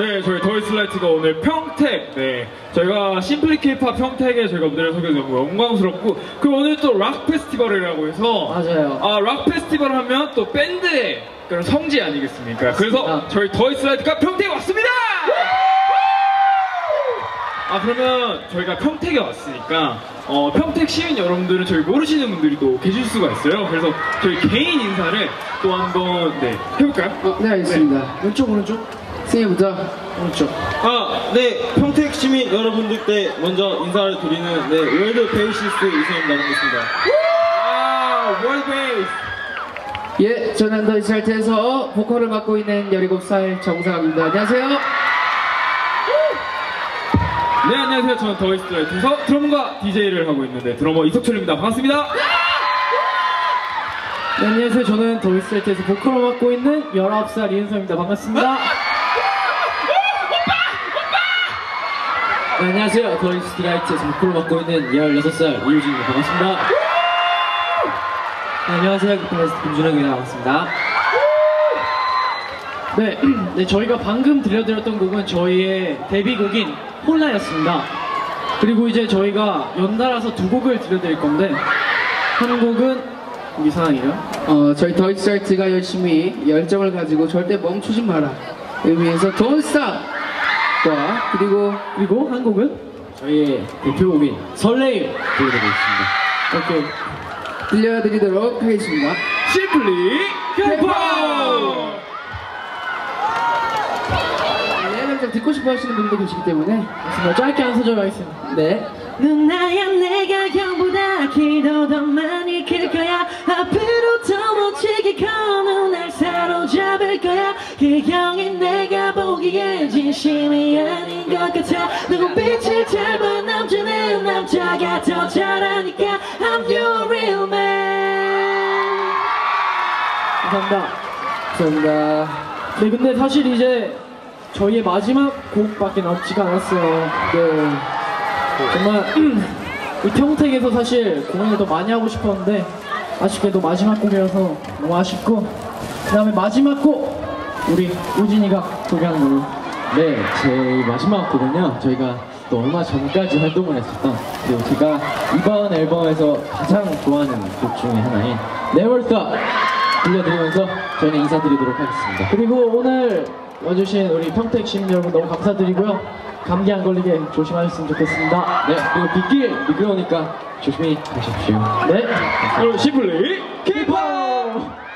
네, 저희 더 이스트라이트가 오늘 평택, 네, 저희가 심플리 케이팝 평택에 저희가 무대를 서게 너무 영광스럽고, 그리고 오늘 또 락 페스티벌이라고 해서, 맞아요. 아, 락 페스티벌 하면 또 밴드의 그런 성지 아니겠습니까? 그래서. 저희 더 이스트라이트가 평택에 왔습니다! 아, 그러면 저희가 평택에 왔으니까, 어, 평택 시민 여러분들은 저희 모르시는 분들이 또 계실 수가 있어요. 그래서 저희 개인 인사를 또 한번, 네, 해볼까요? 어, 네, 알겠습니다. 왼쪽 오른쪽 승현이부터. 오른쪽. 아, 네, 평택 시민 여러분들께 먼저 인사를 드리는 네, 월드 베이시스트 이승현입니다. 반갑습니다. 아, 월드 베이스! 예, 저는 더 이스트라이트에서 보컬을 맡고 있는 17살 정사강입니다. 안녕하세요. 네 안녕하세요 저는 더 이스트라이트에서 드럼과 DJ를 하고 있는데 드러머 이석철입니다 반갑습니다 네, 안녕하세요. 저는 더이스라이트에서 보컬을 맡고 있는 19살 이은서입니다. 반갑습니다. 안녕하세요. 더이스트라이트에서 보컬을 맡고 있는 16살 이유진입니다. 반갑습니다. 네, 안녕하세요. 기타리스트 김준혁입니다. 반갑습니다. 네, 네, 저희가 방금 들려드렸던 곡은 저희의 데뷔곡인 홀라였습니다. 그리고 이제 저희가 연달아서 두 곡을 들려드릴 건데 한 곡은 곡이 상황이에요. 어, 저희 더이스라이트가 열심히 열정을 가지고 절대 멈추지 마라. 의미에서 Don't Stop 과 그리고 그리고 한 곡은 저희의 대표곡인 설레임 보여드리겠습니다. 오케이. 들려드리도록 하겠습니다. 심플리 케이팝 네, 좀 듣고 싶어 하시는 분들도 계시기 때문에. 그래서 짧게 한 소절 하겠습니다. 네. 누나야 내가 형보다 키도 더 많이 클 거야 앞으로 더 멋지게 커는 날 사로잡을 거야 그 보기에 진심이 아닌 것 같아 눈빛을 잘본 남자는 남자가 더 잘하니까 I'm your real man 감사합니다. 감사합니다. 네, 근데 사실 이제 저희의 마지막 곡밖에 남지가 않았어요. 네. 정말 이 평택에서 사실 공연을 더 많이 하고 싶었는데 아쉽게도 마지막 곡이라서 너무 아쉽고 그 다음에 마지막 곡 우리 우진이가 소개하는 걸로 네, 제 마지막 곡은요. 저희가 또 얼마 전까지 활동을 했었던 그리고 제가 이번 앨범에서 가장 좋아하는 곡 중에 하나인 Never Stop 들려드리면서 저희는 인사드리도록 하겠습니다. 그리고 오늘 와주신 우리 평택 시민 여러분 너무 감사드리고요 감기 안 걸리게 조심하셨으면 좋겠습니다 네, 그리고 빗길 미끄러우니까 조심히 가십시오. 네 그럼 심플리 케이팝